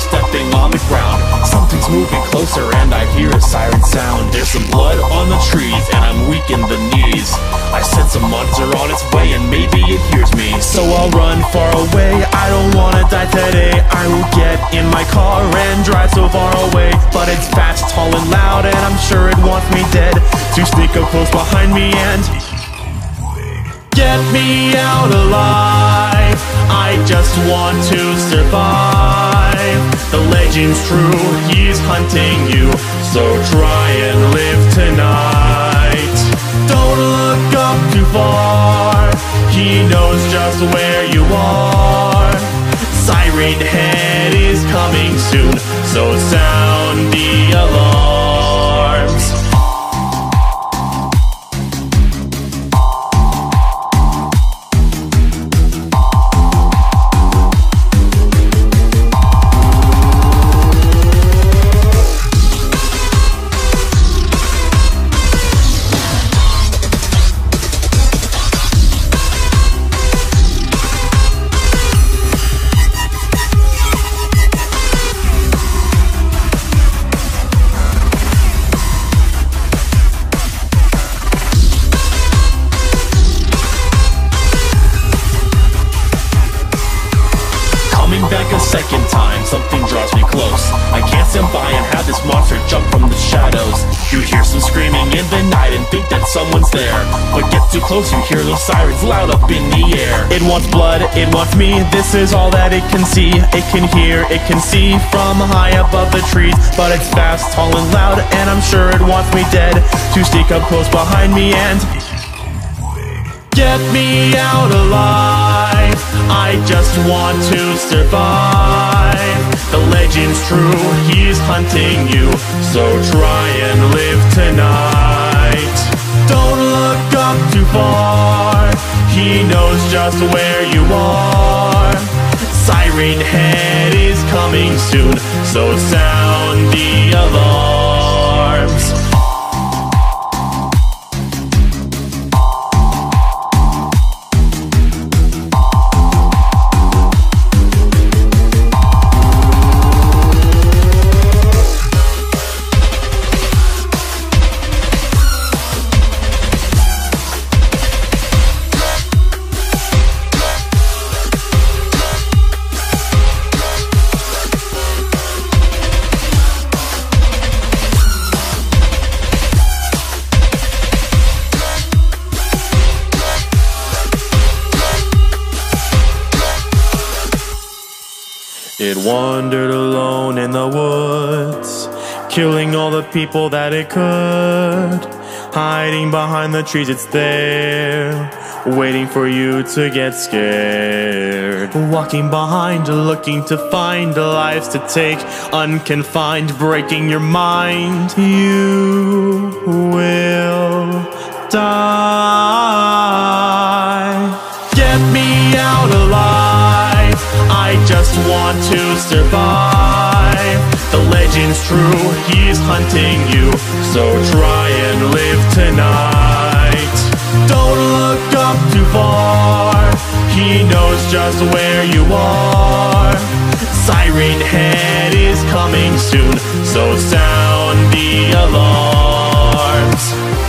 something on the ground. Something's moving closer and I hear a siren sound. There's some blood on the trees and I'm weak in the knees. I sense a monster on its way and maybe it hears me. So I'll run far away, I don't wanna die today. I will get in my car and drive so far away. But it's fast, tall and loud and I'm sure it wants me dead. To sneak up close behind me and Get me out alive. I just want to survive The legend's true, he's hunting you So try and live tonight. Don't look up too far. He knows just where you are. Siren Head is coming soon So sound the second time, something draws me close. I can't stand by and have this monster jump from the shadows. You hear some screaming in the night and think that someone's there. But get too close, you hear those sirens loud up in the air. It wants blood, it wants me, this is all that it can see. It can hear, it can see from high above the trees. But it's fast, tall, and loud, and I'm sure it wants me dead. To sneak up close behind me and Get me out alive I just want to survive. The legend's true, he's hunting you So try and live tonight. Don't look up too far He knows just where you are. Siren Head is coming soon So sound the alarms It wandered alone in the woods, killing all the people that it could. Hiding behind the trees, it's there, waiting for you to get scared. Walking behind, looking to find lives to take, unconfined, breaking your mind. You will die. survive. The legend's true, he's hunting you So try and live tonight. Don't look up too far He knows just where you are. Siren Head is coming soon So sound the alarms.